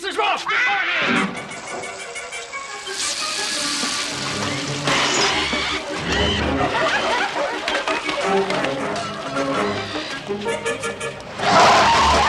this is Ross, good morning! Ah!